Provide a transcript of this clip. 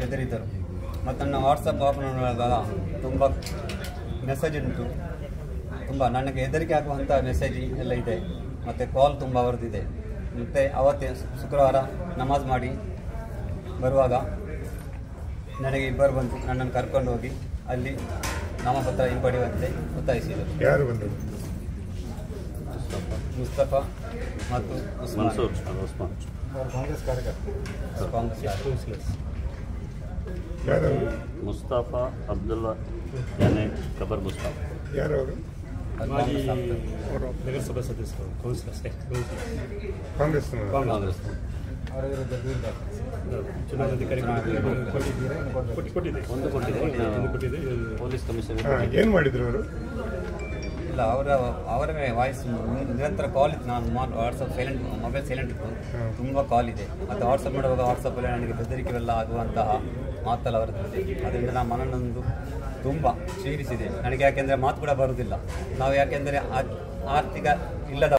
ಹೆದರಿದ್ದರು ಮತ್ತು ನನ್ನ WhatsApp open ನೋಡಿದಾಗ ತುಂಬ ಮೆಸೇಜ್ ಉಂಟು. ತುಂಬ ನನಗೆ ಹೆದರಿಕೆ ಆಗುವಂಥ ಮೆಸೇಜ್ ಎಲ್ಲ ಇದೆ. ಮತ್ತು ಕಾಲ್ ತುಂಬ ಅವರದಿದೆ ಮತ್ತು ಅವತ್ತೇ ಶುಕ್ರವಾರ ನಮಾಜ್ ಮಾಡಿ ಬರುವಾಗ ನನಗೆ ಇಬ್ಬರು ಬಂದು ನನ್ನನ್ನು ಕರ್ಕೊಂಡು ಹೋಗಿ ಅಲ್ಲಿ ನಾಮಪತ್ರ ಹಿಂಪಡೆಯುವಂತೆ ಒತ್ತಾಯಿಸಿದರು. ಯಾರು ಬಂದರು? ಮುಸ್ತಫಾ. ಮತ್ತು ಉಸ್ಮಾನ್. ಕಾಂಗ್ರೆಸ್ ಕಾರ್ಯಕರ್ತ ಕಾಂಗ್ರೆಸ್ ಯಾರು ಮುಸ್ತಫಾ ಅಬ್ದುಲ್ಲಾ ಯಾನೆ ಕಬರ್ ಮುಸ್ತಫಾ. ಯಾರು ಅವರು? ಮಾಜಿ ನಗರಸಭಾ ಸದಸ್ಯರು ಕೌನ್ಸಿಲರ್ಸ್ ಕಾಂಗ್ರೆಸ್ ಕಾಂಗ್ರೆಸ್ ಚುನಾವಣಾಧಿಕಾರಿ ಕೊಟ್ಟಿ ಕೊಟ್ಟಿದೆ. ಒಂದು ಕೊಟ್ಟಿದೆ ಒಂದು ಕೊಟ್ಟಿದೆ. Police commissioner. ಏನು ಮಾಡಿದ್ರು ಅವರು? ಇಲ್ಲ ಅವರ ಅವರೇ ವಾಯ್ಸ್ ನಿರಂತರ ಕಾಲ್ ಇತ್ತು. ನಾನು ವಾಟ್ಸಪ್ ಸೈಲೆಂಟ್ ಮೊಬೈಲ್ ಸೈಲೆಂಟ್ ಇತ್ತು. ತುಂಬ ಕಾಲ್ ಇದೆ. ಮತ್ತು ವಾಟ್ಸಪ್ ಮಾಡುವಾಗ ವಾಟ್ಸಪ್ಪಲ್ಲಿ ನನಗೆ ಬೆದರಿಕೆವೆಲ್ಲ ಆಗುವಂತಹ ಮಾತಲ್ಲ ಬರುತ್ತದೆ ಅದರಿಂದ ನಾನು ಮನನೊಂದು ತುಂಬ ಕ್ಷೀಣಿಸಿದೆ. ನನಗೆ ಯಾಕೆಂದರೆ ಮಾತು ಕೂಡ ಬರುವುದಿಲ್ಲ ನಾವು ಯಾಕೆಂದರೆ ಆರ್ಥಿಕ ಇಲ್ಲದ